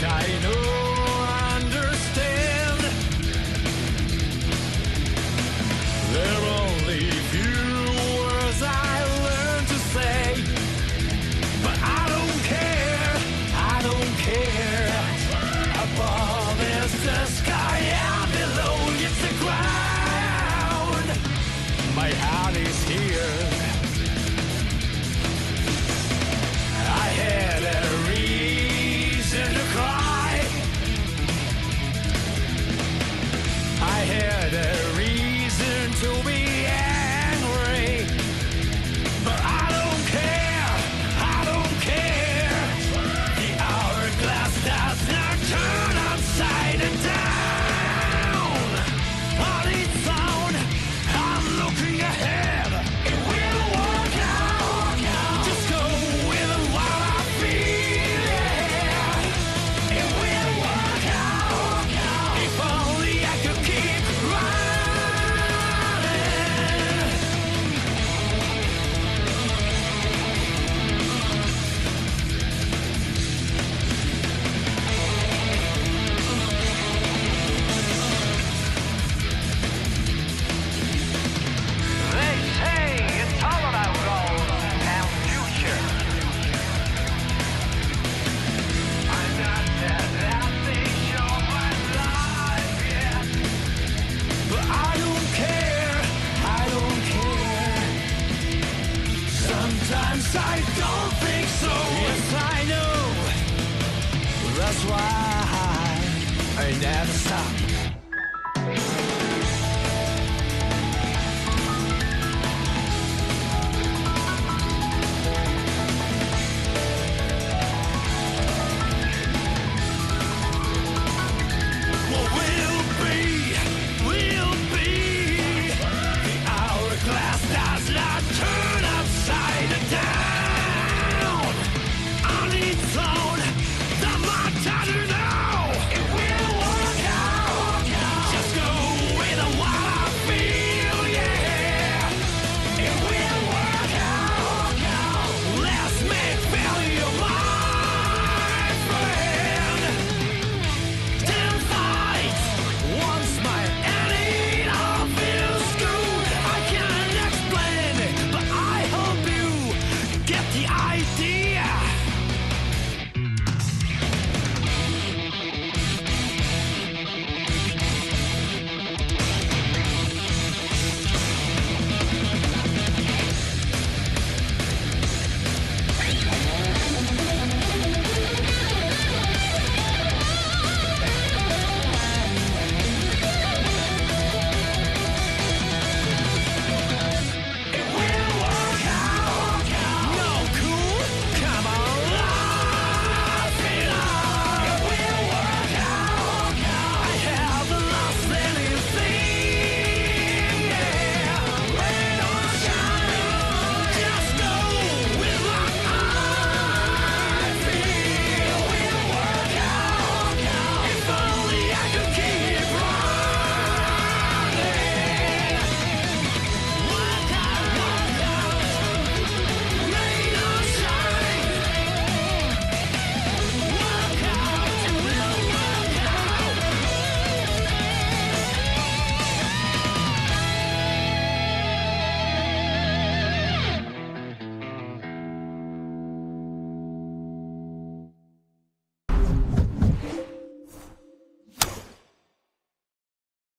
I know I don't think so. Yes, I know. That's why I never stop.